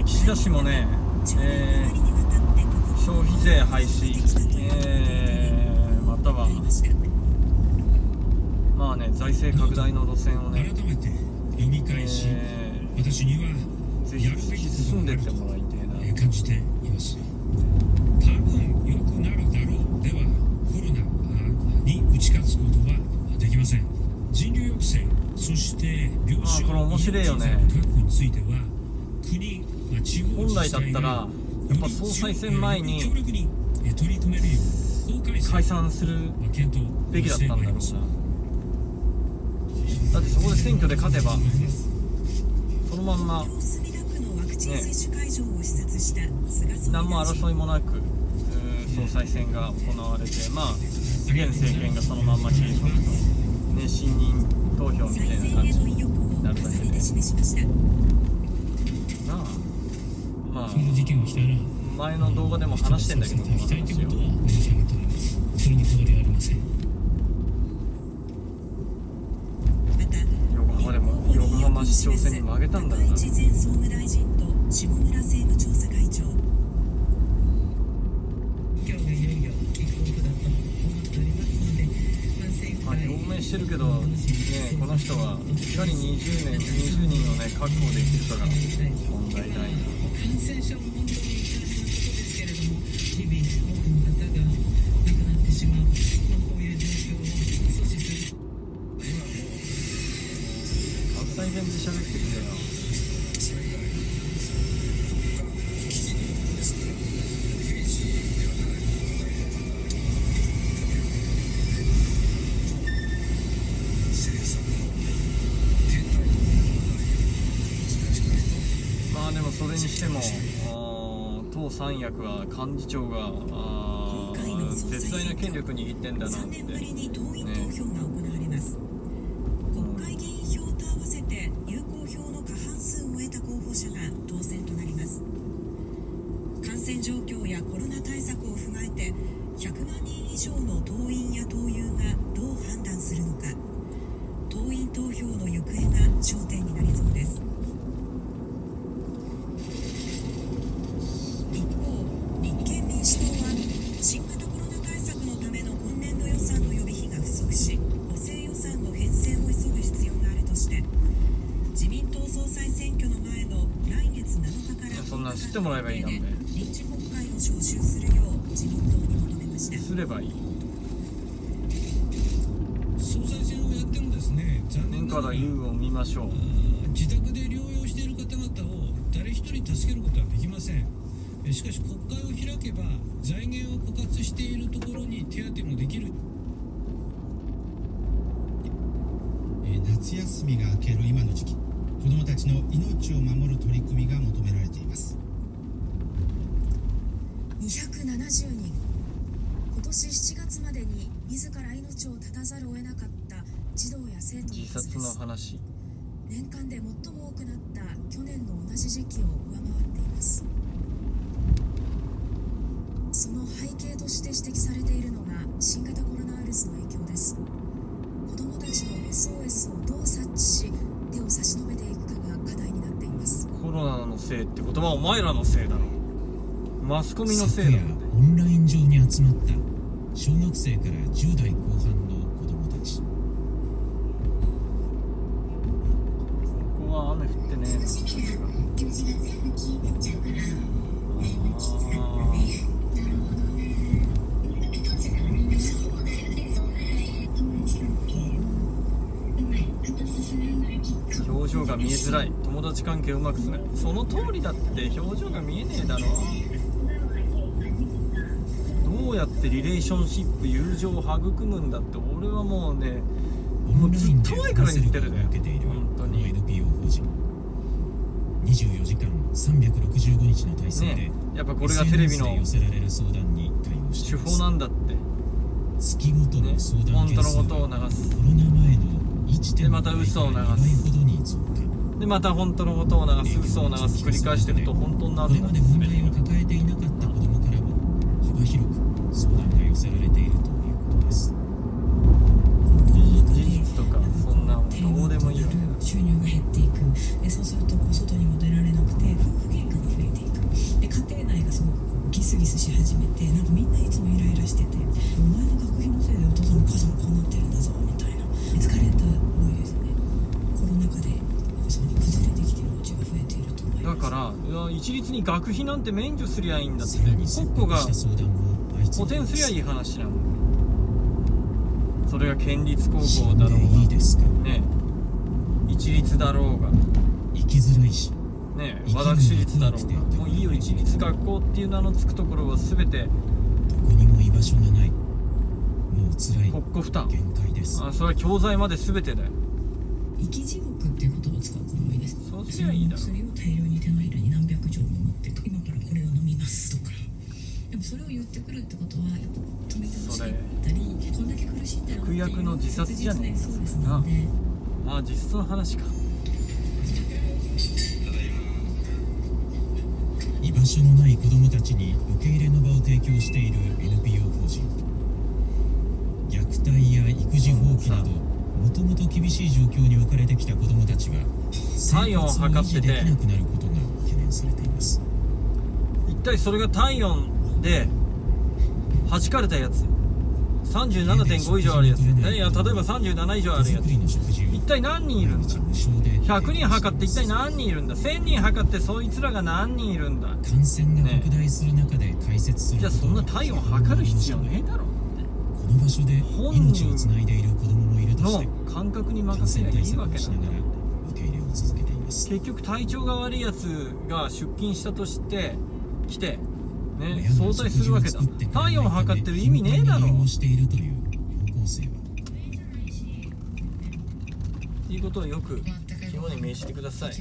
えー岸田氏もね、えー消費税廃止、えーまたはまあね財政拡大の路線を改ね、めて読み返し、え私にはーぜひやるべき進んでってもらいたいな。えー感じています。多分良くなるだろうではコロナに打ち勝つことはできません。人流抑制そして病床これ面白いよね。確保については国、本来だったらやっぱ総裁選前に解散するべきだったんだろうな。だってそこで選挙で勝てばそのまんま墨田区のワクチン接種会場を視察した菅総理何も争いもなくえー総裁選が行われてまあ現政権がそのまんま継続と、ね、信任投票みた再いな感じになる。だけでねて示しました。なあまこの事件が来たらあ前の動画でも話してんだけどたいという話をことは申し上げておりますそれに変わりはありませんまた横浜でも横浜市長選に負けたんだから高市前総務大臣と下村政務調査会長してるけど、ね、この人はいかに20年20人をね確保できるかが問題ないな。感染症も本当に大変なことですけれども日々多くの方が亡くなってしまう、まあ、こういう状況を阻止する。関西弁で喋ってくれよそれにしても党三役は幹事長が絶大な選権力握ってんだなっ3て年ぶりに党員投票が行われます、国会議員票と合わせて有効票の過半数を得た候補者が当選となります。感染状況やコロナ対策を踏まえて100万人以上の党員てもらえばいいな。臨時国会を召集するよう自民党に求めました。すればいい総裁選をやってもですね残念年ながからら優を見ましょう。自宅で療養している方々を誰一人助けることはできません。えしかし国会を開けば財源を枯渇しているところに手当もできる。えー夏休みが明ける今の時期。子どもたちの命を守る取り組みが求められています70人。今年7月までに自ら命を絶たざるを得なかった児童や生徒の自殺の話年間で最も多くなった去年の同じ時期を上回っています。その背景として指摘されているのが新型コロナウイルスの影響です。子どもたちの SOS をどう察知し手を差し伸べていくかが課題になっています。コロナのせいってことはお前らのせいだろ。マスコミのせい昨夜だろオンライン上に集まった小学生から10代後半の子どもたち。ここは雨降ってね。えな表情が見えづらい。友達関係うまくする。その通りだって表情が見えねえだろ。どうやってリレーションシップ友情を育むんだって俺はもうねもうずっと前から言ってるね。受けている本当に。NPO 法人24時間365日の体制で、ねやっぱこれがテレビの寄せられる相談に対応して手法なんだって。月ごとの相談件数本当のことを流す。コロナ前の1.5でまた嘘を流す。倍から2倍ほどに増加。でまた本当のことを流す。嘘を流す。繰り返してると本当になるこれまで問題を抱えていなかった子どもからも幅広く相談が寄せられているということです。事実とかそんなのどうでもいいわけだ収入が減っていく。えそうするとこう外にも出られなくて夫婦喧嘩が増スギスし始めてなんかみんないつもイライラしててお前の学費のせいでお父さんお母さんこうなってるんだぞみたいな。疲れた多いですね。コロナ禍でその崩れてきてるお家が増えていると思います。だからいや一律に学費なんて免除すりゃいいんだって国庫が補填す。りゃいい話なんだそれが県立高校だろうが。でいいですか？ね一律だろうが。生きづらいし。ね私立だろうが。怖くてもういいよ一律学校っていう名の付くところは全て。どこにも居場所がない。もう辛い。国庫負担。限界です。あそれは教材まで全てだよ。生き地獄っていう言葉を使う子も多いですそうすりゃいいだろ。そそれを言ってくるってことはやっぱ止めてほしかったりこんだけ苦しんでる服薬の自殺じゃねえそうですなのであ実質の話か。居場所のない子どもたちに受け入れの場を提供している NPO 法人。虐待や育児放棄などもともと厳しい状況に置かれてきた子どもたちは体温を測ってて。生活を維持できなくなることが懸念されています。一体それが体温で弾かれたやつ。37.5以上あるやつ。いや例えば37以上あるやつ。一体何人いるんだ？毎日無償で100人測って一体何人いるんだ？1000人測ってそいつらが何人いるんだ？感染が拡大する中で開設するじゃあそんな体温測る必要ねえだろこの場所で命をつないでいる子どももいるとしての感覚に感任せりゃいいわけなんだをしながら受け入れを続けています。結局体調が悪いやつが出勤したとして来てね相対するわけだ。体温測ってる意味ねえだろ。頻繁に利用しているという高校生はっていうことをよく肝に銘じてください